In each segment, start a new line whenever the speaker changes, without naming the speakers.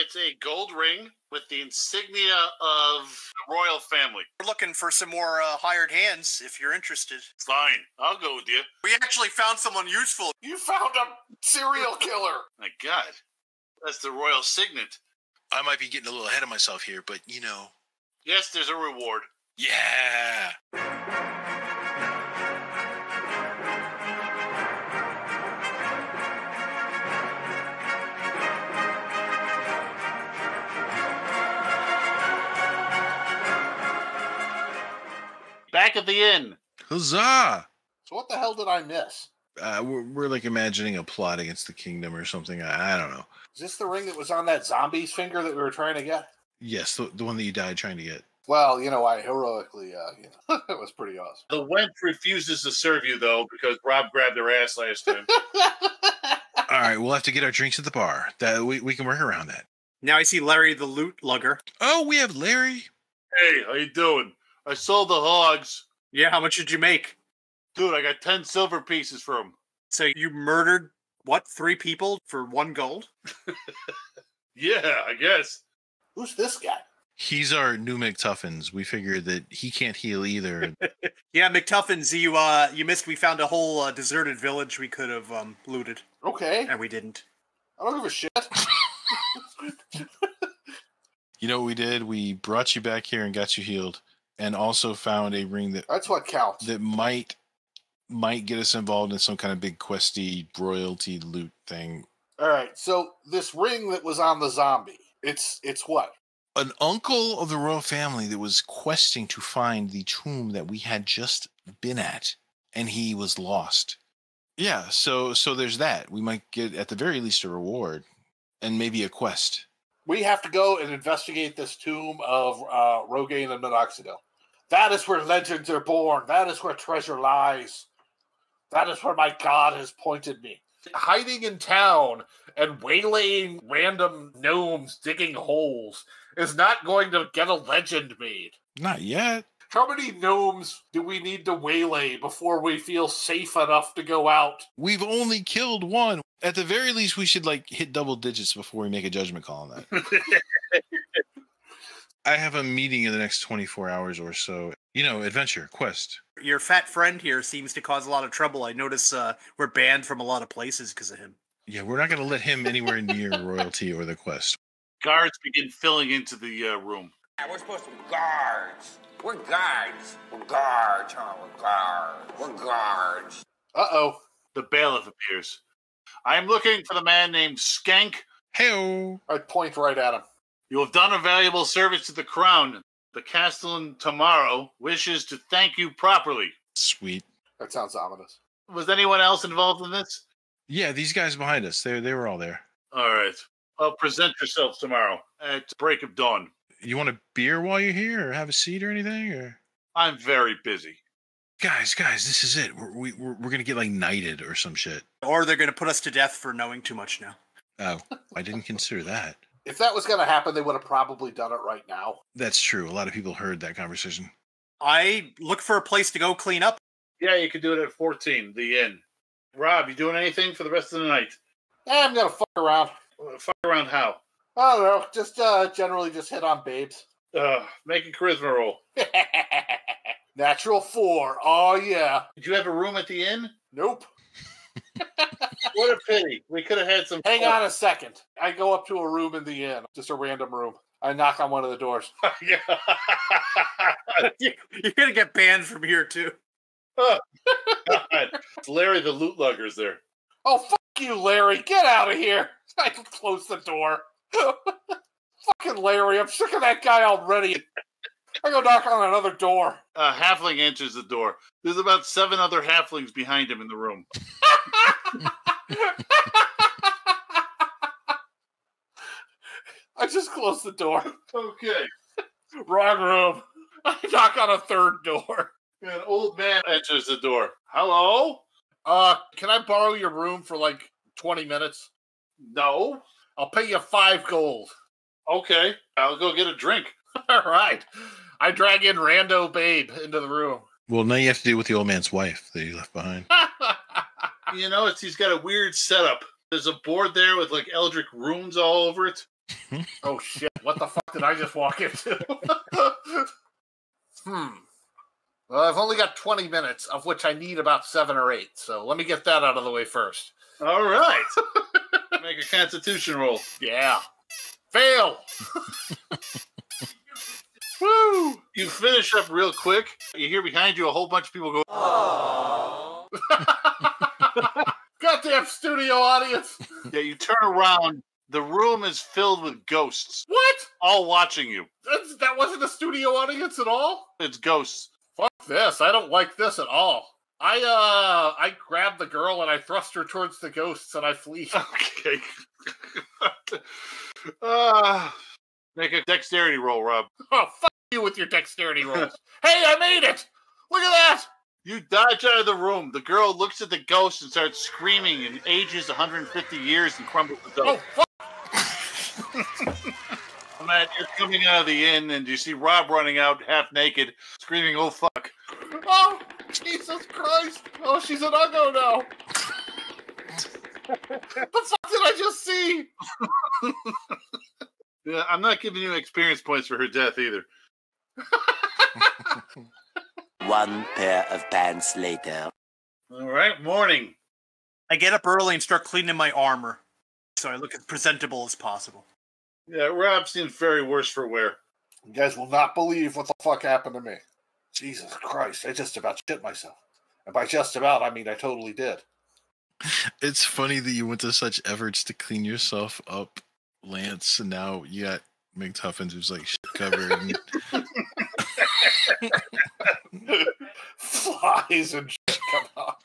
It's a gold ring with the insignia of the royal family.
We're looking for some more uh, hired hands if you're interested.
Fine, I'll go with you.
We actually found someone useful.
You found a serial killer.
My God, that's the royal signet.
I might be getting a little ahead of myself here, but you know.
Yes, there's a reward.
Yeah.
Back at the inn.
Huzzah!
So what the hell did I miss?
Uh, we're, we're like imagining a plot against the kingdom or something. I, I don't know.
Is this the ring that was on that zombie's finger that we were trying to get?
Yes, the, the one that you died trying to get.
Well, you know, I heroically, uh, you know, it was pretty awesome.
The wench refuses to serve you though because Rob grabbed her ass last time.
All right, we'll have to get our drinks at the bar. That we, we can work around that.
Now I see Larry the loot lugger.
Oh, we have Larry.
hey, how you doing? I sold the hogs.
Yeah, how much did you make?
Dude, I got 10 silver pieces for him.
So you murdered what three people for one gold?
Yeah, I guess.
Who's this guy?
He's our new McTuffins. We figured that he can't heal either.
Yeah, McTuffins, you uh you missed. We found a whole uh, deserted village we could have um looted,
Okay,
and we didn't.
I don't give a shit.
you know what we did? We brought you back here and got you healed, and also found a ring that
That's what counts.
that might might get us involved in some kind of big questy royalty loot thing.
All right, so this ring that was on the zombie, it's it's what?
An uncle of the royal family that was questing to find the tomb that we had just been at, and he was lost. Yeah, so so there's that. We might get at the very least a reward, and maybe a quest.
We have to go and investigate this tomb of uh, Rogaine and Minoxidil. That is where legends are born. That is where treasure lies. That is where my God has pointed me. Hiding in town and waylaying random gnomes digging holes is not going to get a legend made.
Not yet.
How many gnomes do we need to waylay before we feel safe enough to go out?
We've only killed one. At the very least, we should like hit double digits before we make a judgment call on that. I have a meeting in the next 24 hours or so. You know, adventure, quest.
Your fat friend here seems to cause a lot of trouble. I notice uh, we're banned from a lot of places because of him.
Yeah, we're not going to let him anywhere near royalty or the quest.
Guards begin filling into the uh, room.
Yeah, we're supposed to be guards. We're guards. We're guards, huh? We're guards. We're guards.
Uh oh.
The bailiff appears. I'm looking for the man named Skank.
Hey,
I point right at him.
You have done a valuable service to the crown. The Castellan tomorrow wishes to thank you properly.
sweet.
That sounds ominous.
Was anyone else involved in this?
Yeah, these guys behind us, they they were all there.
All right. Well, present yourselves tomorrow at break of dawn.
You want a beer while you're here, or have a seat or anything? Or
I'm very busy.
guys, guys, this is it. We're we, we're, we're gonna get like knighted or some shit.
Or they're going to put us to death for knowing too much now.
Oh, I didn't consider that.
If that was going to happen, they would have probably done it right now.
That's true. A lot of people heard that conversation.
I look for a place to go clean up.
Yeah, you could do it at 14, the inn. Rob, you doing anything for the rest of the night?
Eh, I'm going to fuck around.
Uh, Fuck around how?
I don't know. Just uh, generally just hit on babes.
Uh, make a charisma roll.
Natural four. Oh, yeah.
Did you have a room at the inn?
Nope.
What a pity. We could have had some.
Hang on a second. I go up to a room in the inn, just a random room. I knock on one of the doors.
You're going to get banned from here too.
God. Larry the loot lugger's there.
Oh, fuck you, Larry. Get out of here. I close the door. Fucking Larry. I'm sick of that guy already. I go knock on another door.
A halfling enters the door. There's about seven other halflings behind him in the room.
I just closed the door.
Okay.
Wrong room. I knock on a third door.
An old man enters the door. Hello?
Uh, can I borrow your room for like 20 minutes?
No.
I'll pay you five gold.
Okay. I'll go get a drink.
All right. I drag in Rando Babe into the room.
Well, now you have to deal with the old man's wife that you left behind.
You know, it's he's got a weird setup. There's a board there with like Eldritch runes all over it.
oh shit! What the fuck did I just walk into? hmm. Well, I've only got 20 minutes, of which I need about seven or eight. So let me get that out of the way first.
All right. Make a constitution roll.
Yeah. Fail.
Woo! You finish up real quick. You hear behind you a whole bunch of people go,
Goddamn studio audience.
Yeah, you turn around. The room is filled with ghosts,
What?
all watching you.
That's, that wasn't a studio audience at all?
It's ghosts.
Fuck this. I don't like this at all. I uh I grab the girl and I thrust her towards the ghosts and I flee.
Okay. uh, make a dexterity roll, Rob.
Oh fuck you with your dexterity rolls. hey, I made it! Look at that!
You dodge out of the room. The girl looks at the ghost and starts screaming and ages 150 years and crumbles to
Oh fuck
Matt, you're coming out of the inn and you see Rob running out half naked, screaming, oh fuck.
Oh Jesus Christ! Oh she's an uggo now. the fuck did I just see?
Yeah, I'm not giving you experience points for her death either.
One pair of pants later.
All right, morning.
I get up early and start cleaning my armor, so I look as presentable as possible.
Yeah, Rob seems very worse for wear.
You guys will not believe what the fuck happened to me. Jesus Christ, I just about shit myself. And by just about, I mean I totally did.
It's funny that you went to such efforts to clean yourself up, Lance, and now you got McTuffins who's like shit covered. and-
Flies and shit come out.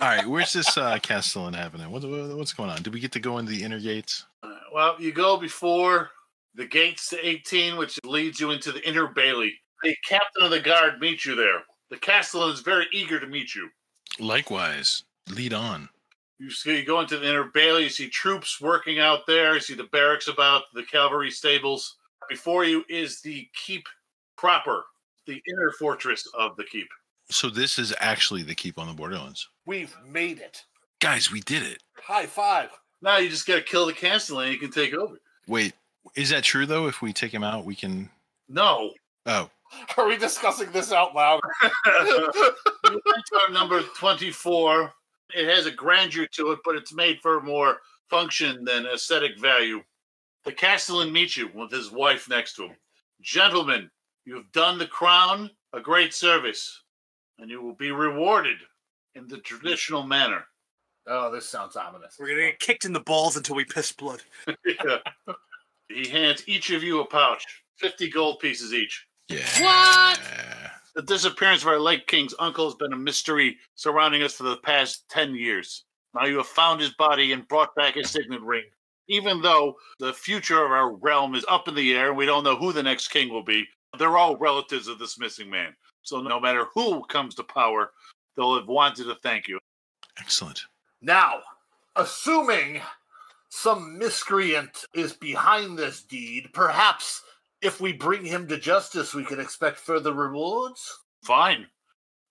All right, where's this uh, Castellan happening? What, what, what's going on? Did we get to go into the inner gates?
Uh, Well, you go before the gates to 18, which leads you into the inner bailey. The captain of the guard meets you there. The castellan is very eager to meet you.
Likewise, lead on.
You see, you go into the inner bailey. You see troops working out there. You see the barracks about, the cavalry stables. Before you is the keep proper, the inner fortress of the keep.
So this is actually the keep on the Borderlands.
We've made it.
Guys, we did it.
High five.
Now you just got to kill the castellan. And you can take over.
Wait, is that true though? If we take him out, we can.
No.
Oh,
Are we discussing this out loud?
you number 24. It has a grandeur to it, but it's made for more function than aesthetic value. The castellan meets you with his wife next to him. Gentlemen, you have done the crown a great service, and you will be rewarded in the traditional manner.
oh, this sounds ominous.
We're gonna get kicked in the balls until we piss blood.
Yeah. He hands each of you a pouch, 50 gold pieces each.
yeah.
What? The disappearance of our late king's uncle has been a mystery surrounding us for the past 10 years. Now you have found his body and brought back his signet ring. Even though the future of our realm is up in the air and we don't know who the next king will be, they're all relatives of this missing man. So no matter who comes to power, they'll have wanted to thank you.
Excellent.
Now, assuming some miscreant is behind this deed, perhaps if we bring him to justice, we can expect further rewards.
Fine.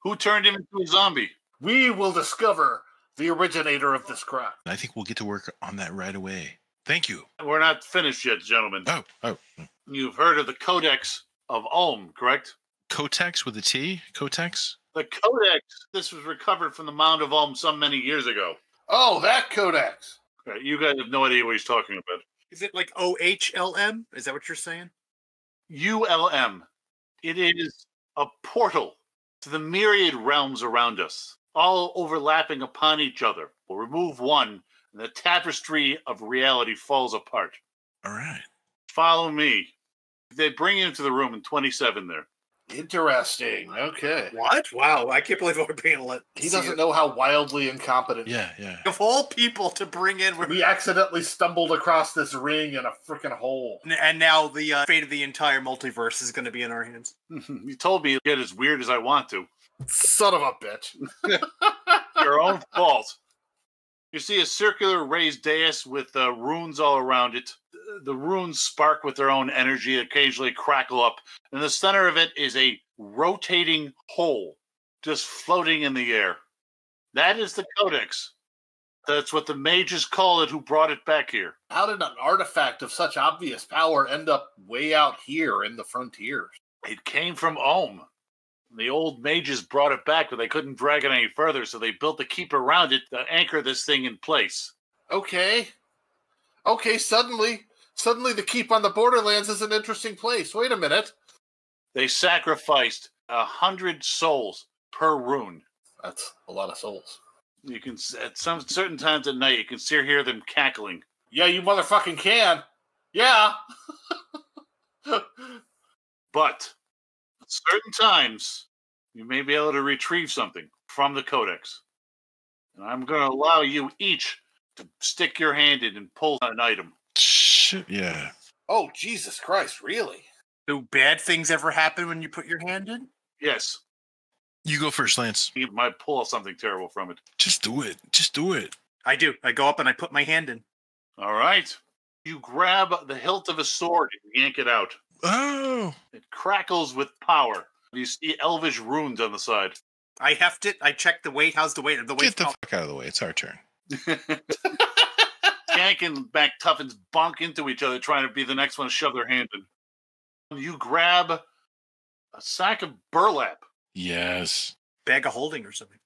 Who turned him into a zombie?
We will discover the originator of this crime.
I think we'll get to work on that right away. Thank you.
We're not finished yet, gentlemen.
Oh, oh,
You've heard of the Codex of Ulm, correct?
Cotex with a T. Cotex.
The Codex, this was recovered from the Mound of Ulm some many years ago.
Oh, that codex.
Right, you guys have no idea what he's talking about.
Is it like O H L M? Is that what you're saying?
ULM. It is a portal to the myriad realms around us, all overlapping upon each other. We'll remove one, and the tapestry of reality falls apart.
All right.
Follow me. They bring you into the room in 27 there.
Interesting. Okay.
What? Wow! I can't believe we're being let.
He
see
doesn't
it.
know how wildly incompetent.
Yeah, yeah.
Of all people to bring in,
We accidentally stumbled across this ring in a freaking hole.
and now the uh, fate of the entire multiverse is going to be in our hands.
you told me to get as weird as I want to.
Son of a bitch.
Your own fault. You see a circular raised dais with uh, runes all around it. The runes spark with their own energy, occasionally crackle up. In the center of it is a rotating hole just floating in the air. That is the codex. That's what the mages call it who brought it back here.
How did an artifact of such obvious power end up way out here in the frontiers?
It came from Ulm. The old mages brought it back, but they couldn't drag it any further, so they built a keep around it to anchor this thing in place.
Okay. Okay, suddenly, suddenly the keep on the borderlands is an interesting place. Wait a minute.
They sacrificed a hundred souls per rune.
That's a lot of souls.
You can at some certain times at night you can still hear them cackling.
Yeah, you motherfucking can. Yeah.
But at certain times you may be able to retrieve something from the codex. And I'm going to allow you each to stick your hand in and pull an item.
Shit, yeah.
oh, Jesus Christ, really?
Do bad things ever happen when you put your hand in?
Yes,
You go first, Lance.
you might pull something terrible from it.
Just do it. Just do it.
I do. I go up and I put my hand in.
All right. You grab the hilt of a sword and yank it out.
Oh.
It crackles with power. You see elvish runes on the side.
I heft it. I check the weight. How's the weight? The weight.
Get the fuck out of the way. It's our turn.
Skank and McTuffins bonk into each other, trying to be the next one to shove their hand in. You grab a sack of burlap.
Yes.
bag of holding or something.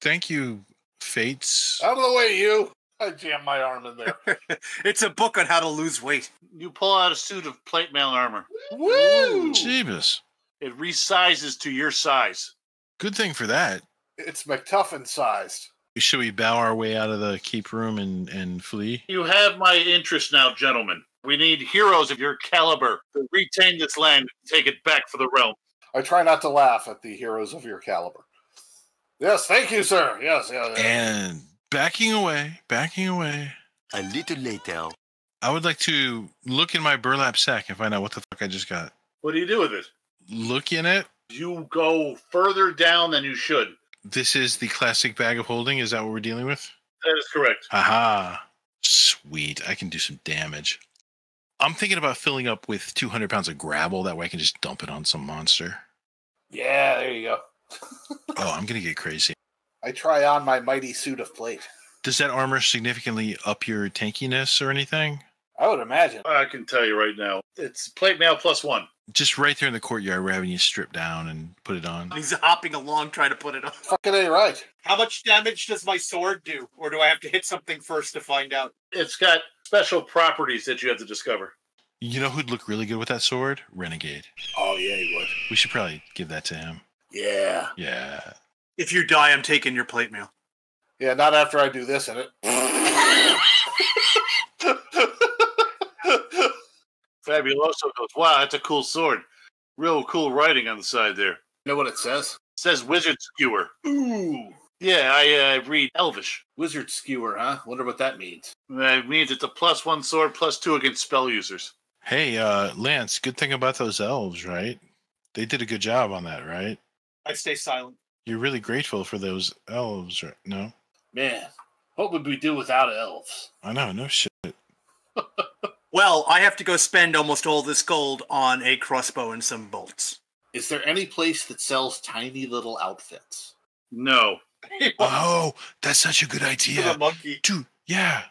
Thank you, Fates.
Out of the way, you. I jammed my arm in there.
it's a book on how to lose weight.
You pull out a suit of plate mail armor.
Woo!
Jeebus.
It resizes to your size.
Good thing for that.
It's McTuffin sized.
Should we bow our way out of the keep room and, and flee?
You have my interest now, gentlemen. We need heroes of your caliber to retain this land and take it back for the realm.
I try not to laugh at the heroes of your caliber. Yes, thank you, sir. Yes, yes. yes.
And backing away, backing away.
A little later.
I would like to look in my burlap sack and find out what the fuck I just got.
What do you do with it?
Look in it.
You go further down than you should.
This is the classic bag of holding. Is that what we're dealing with?
That is correct.
Aha. Sweet. I can do some damage. I'm thinking about filling up with 200 pounds of gravel. That way I can just dump it on some monster.
Yeah, there you go.
Oh, I'm going to get crazy.
I try on my mighty suit of plate.
Does that armor significantly up your tankiness or anything?
I would imagine.
I can tell you right now. It's plate mail plus one.
Just right there in the courtyard, we're having you strip down and put it on.
He's hopping along trying to put it on.
Fucking A right.
How much damage does my sword do? Or do I have to hit something first to find out?
It's got special properties that you have to discover.
You know who'd look really good with that sword? Renegade.
Oh, yeah, he would.
We should probably give that to him.
Yeah.
Yeah.
If you die, I'm taking your plate mail.
Yeah, not after I do this in it.
Fabuloso goes, wow, that's a cool sword. Real cool writing on the side there.
You know what it says?
It says wizard skewer.
Ooh.
Yeah, I uh, read elvish.
Wizard skewer, huh? Wonder what that means.
That means it's a plus one sword, plus two against spell users.
Hey, uh, Lance, good thing about those elves, right? They did a good job on that, right?
I stay silent.
You're really grateful for those elves, right? No?
Man, what would we do without elves?
I know, no shit.
Well, I have to go spend almost all this gold on a crossbow and some bolts.
Is there any place that sells tiny little outfits?
No.
Oh, that's such a good idea.
monkey.
Dude, yeah.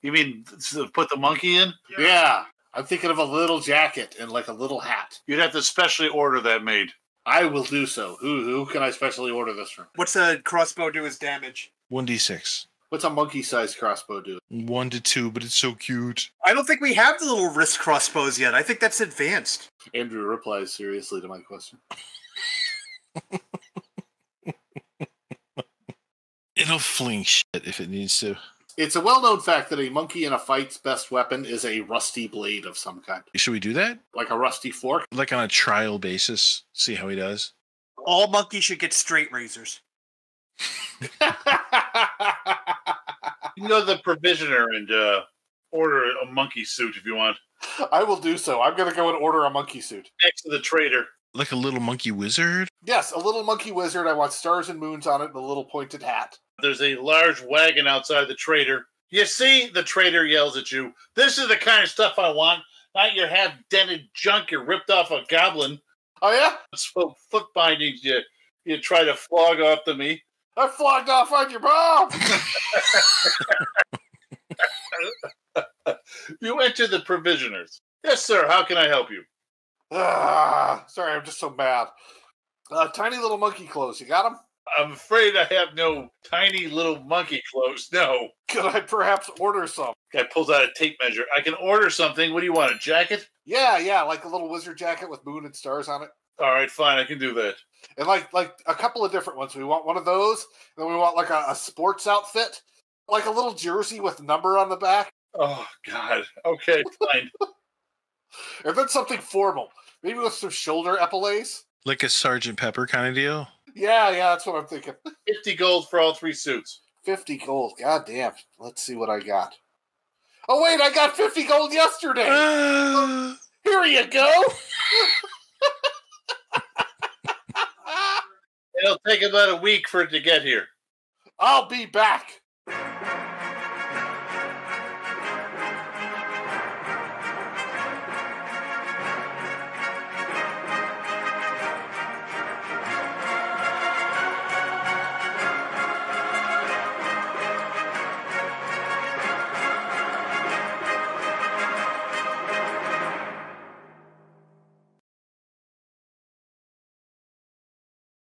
You mean to uh, put the monkey in?
Yeah. I'm thinking of a little jacket and like a little hat.
You'd have to specially order that made.
I will do so. Who who can I specially order this from?
What's a crossbow do as damage?
1d6.
What's a monkey sized crossbow do?
One to two, but it's so cute.
I don't think we have the little wrist crossbows yet. I think that's advanced.
Andrew replies seriously to my question.
It'll fling shit if it needs to.
It's a well known fact that a monkey in a fight's best weapon is a rusty blade of some kind,
Should we do that?
like a rusty fork.
Like on a trial basis? See how he does?
All monkeys should get straight razors.
You can go to the provisioner and uh, order a monkey suit if you want.
I will do so. I'm going to go and order a monkey suit.
Next to the trader.
Like a little monkey wizard?
Yes, a little monkey wizard. I want stars and moons on it and a little pointed hat.
There's a large wagon outside the trader. You see, the trader yells at you. This is the kind of stuff I want. Not your half dented junk you ripped off a goblin.
Oh, yeah?
So foot bindings you you try to flog off to me.
I flogged off on your mom.
You enter the provisioners. Yes, sir. How can I help you?
Ah, sorry, I'm just so mad. Uh, tiny little monkey clothes. You got them?
I'm afraid I have no tiny little monkey clothes. No.
Could I perhaps order some?
Guy pulls out a tape measure. I can order something. What do you want? A jacket?
Yeah, yeah, like a little wizard jacket with moon and stars on it.
All right, fine. I can do that.
And like like a couple of different ones. We want one of those, and then we want like a, a sports outfit, like a little jersey with number on the back,
Oh God. Okay, fine.
and then something formal, maybe with some shoulder epaulets.
Like a Sergeant Pepper kind of deal.
Yeah, yeah, that's what I'm thinking.
Fifty gold for all three suits.
Fifty gold. God damn. Let's see what I got. Oh wait, I got fifty gold yesterday. Here you go.
It'll take about a week for it to get here.
I'll be back.